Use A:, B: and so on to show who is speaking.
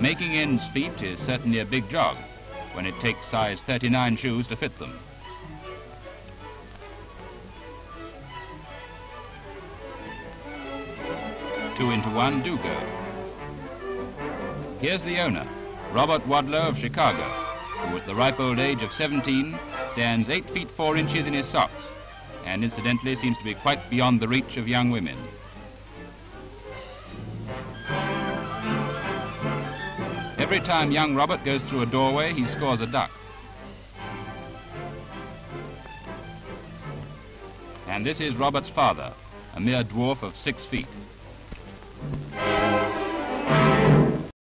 A: Making ends feet is certainly a big job when it takes size 39 shoes to fit them. Two into one do go. Here's the owner, Robert Wadlow of Chicago, who at the ripe old age of 17 stands 8 feet 4 inches in his socks and incidentally seems to be quite beyond the reach of young women. Every time young Robert goes through a doorway, he scores a duck. And this is Robert's father, a mere dwarf of six feet.